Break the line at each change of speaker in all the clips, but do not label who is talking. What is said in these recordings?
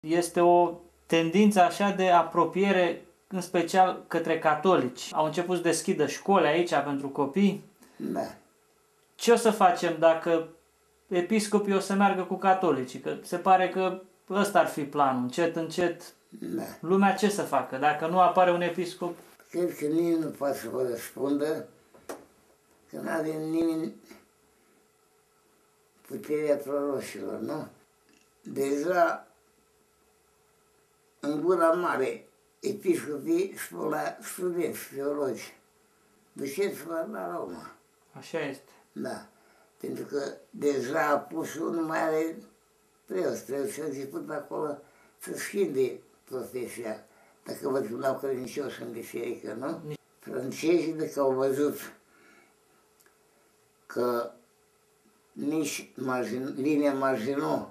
Este o tendință așa de apropiere, în special către catolici. Au început să deschidă școli aici pentru copii.
Da.
Ce o să facem dacă episcopii o să meargă cu catolicii? Că se pare că ăsta ar fi planul, încet, încet.
Da.
Lumea ce să facă? Dacă nu apare un episcop,
Cred că nimeni nu poate să vă răspundă că nu are nimeni puterea proroșilor, nu? Deja în gura mare episcopii spun la studenți, teologi, duceți-vă la Roma.
așa este.
Da. Pentru că deja apusul nu mai are preoți, trebuie să început acolo să schimbe profesia, dacă văd că n-au credincioși în biserică, nu? Francezii, dacă au văzut că nici margin, linia Maginot,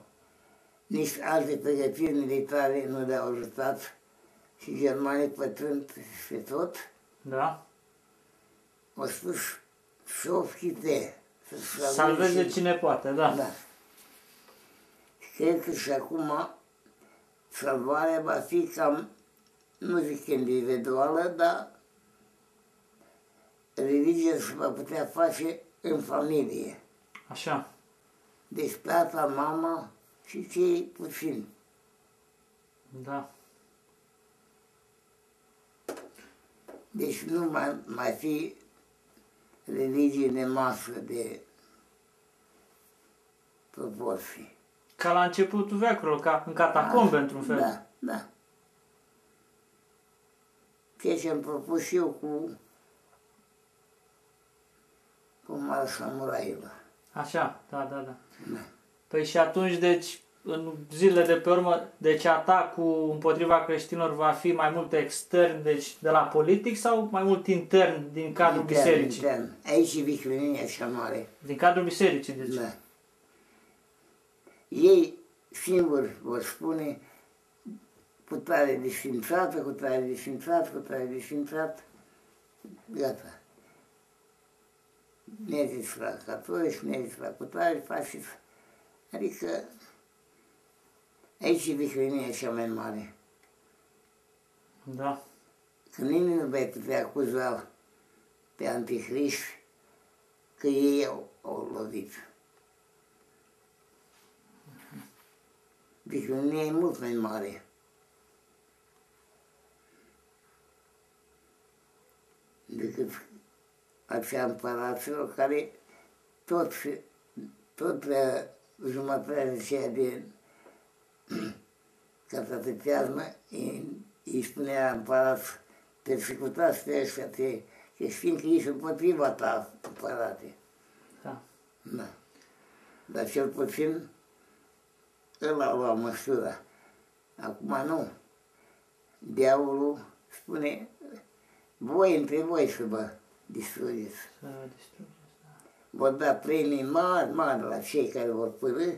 nici alte pregătiri militare nu le-au ajutat și germanii pătrând pe tot,
Da?
au spus să o schite, să
Salveze cine poate, da.
Da. Și cred că și acum salvarea va fi cam, nu zic individuală, dar religia se va putea face în familie.
Așa.
Deci tata, mama și cei puțini.
Da.
Deci nu mai, mai fi religie de masă, de proporții.
Ca la începutul veacului, ca în catacombe, într-un fel.
Da, da. Ceea ce am propus și eu cu cu Marșa Samuraiva.
Așa, da, da, da.
Da.
Păi și atunci, deci, în zilele de pe urmă, deci atacul împotriva creștinilor va fi mai mult extern, deci de la politic sau mai mult intern din cadrul
Intern,
bisericii?
intern. Aici e viclenia cea mare.
Din cadrul bisericii, deci.
Da. Ei singuri vor spune cu tare desfințată, cu tare desfințat, cu tare desfințat, gata. Mergeți la catolici, mergeți la cutare, faceți. Adică aici e viclenia cea mai mare.
Da.
Că nimeni nu va putea acuza pe anticrist că ei au, au lovit. Viclenia e mult mai mare. decât acea împăraților care tot, tot uh, jumătatea aceea de catateteazmă îi, îi spunea împărat, persecutați pe ăștia, te, că fiindcă ești împotriva ta, împărate.
Da.
Da. Dar cel puțin ăla a luat măsura. Acum nu. Diavolul spune, voi între voi să vă distrugeți.
Să distrugeți, da.
Vor da premii mari, mari la cei care vor părâ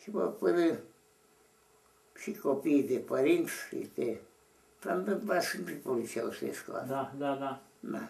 și vor părâ și copiii de părinți și pe... S-a întâmplat și în Poliția Ceaușescu asta.
Da, da, da.
Da.